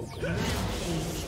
Will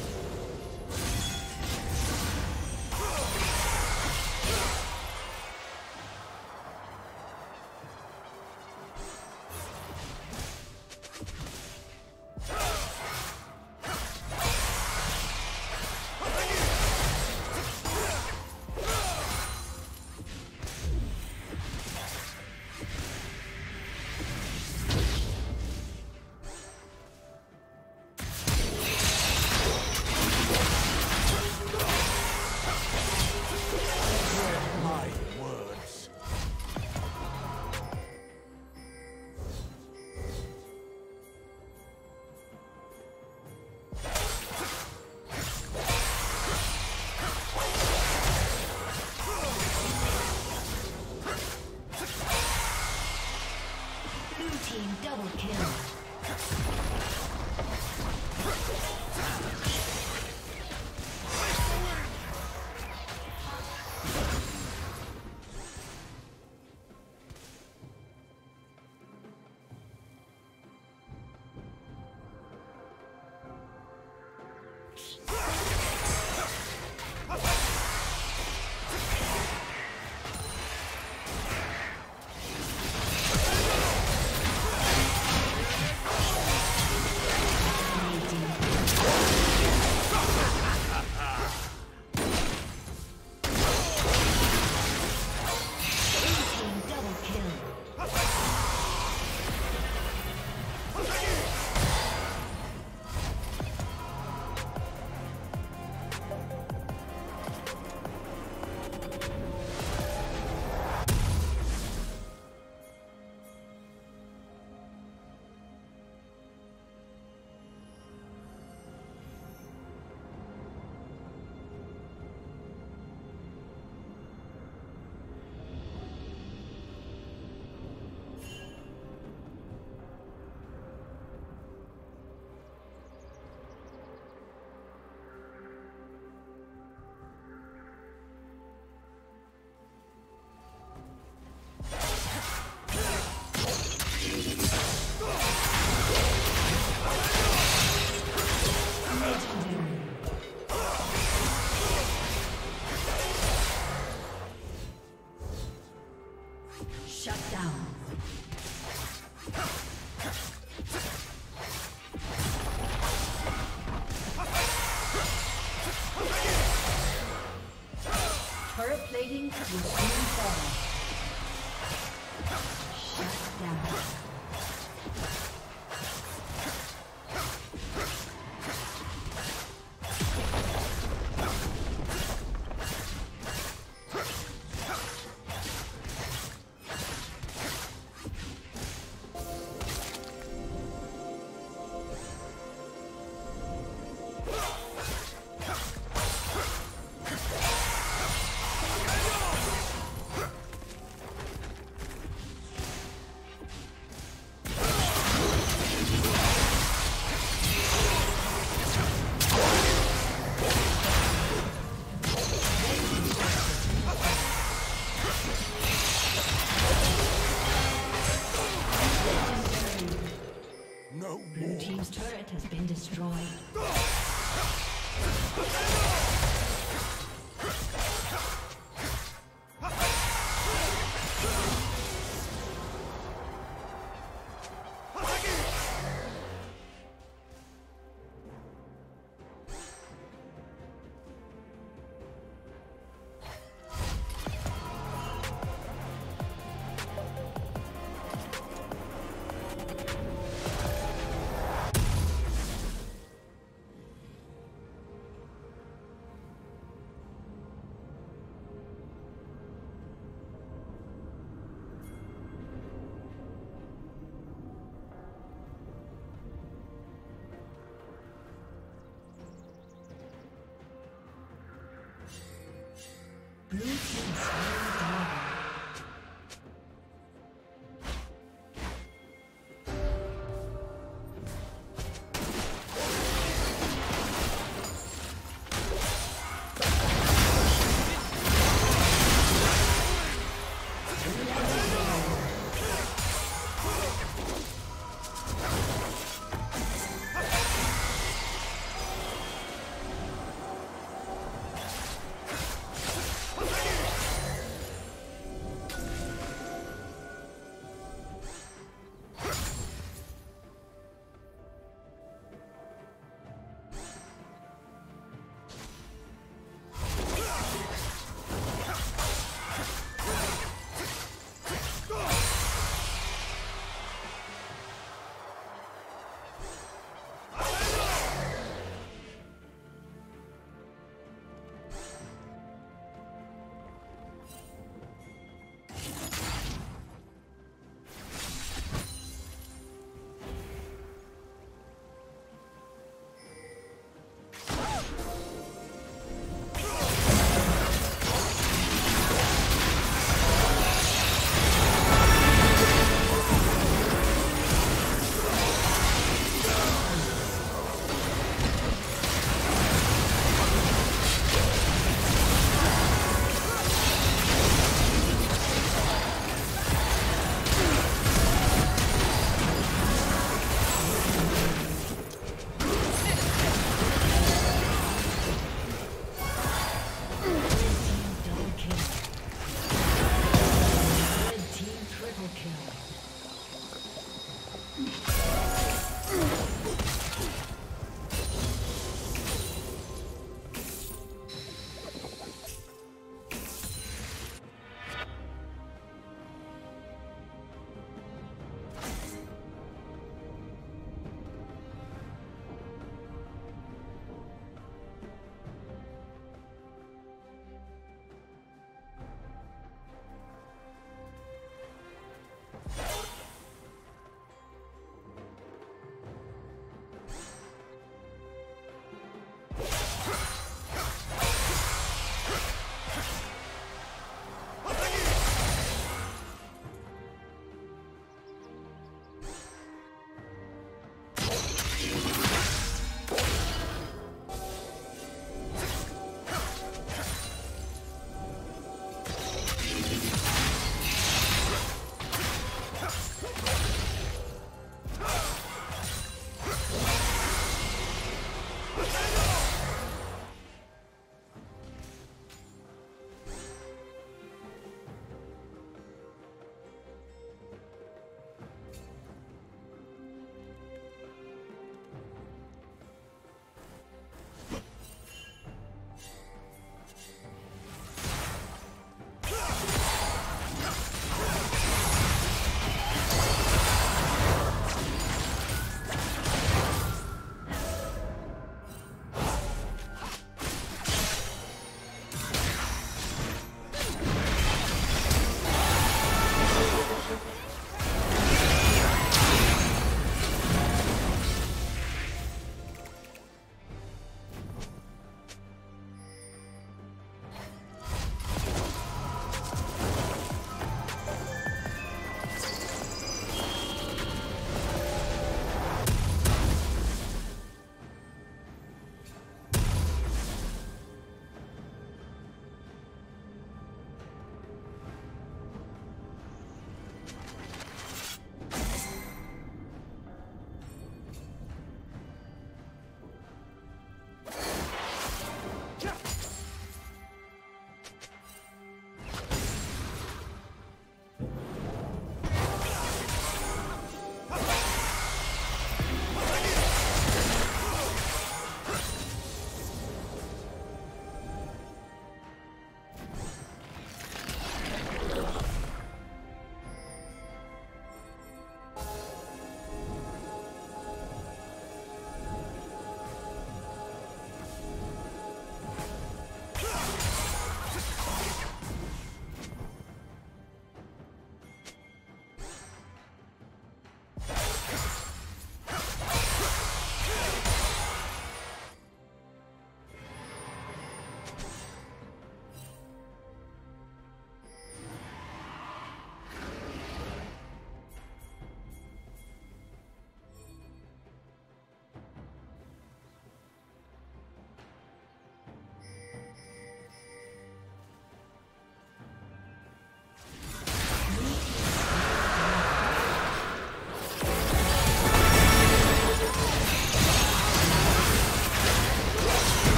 Blue team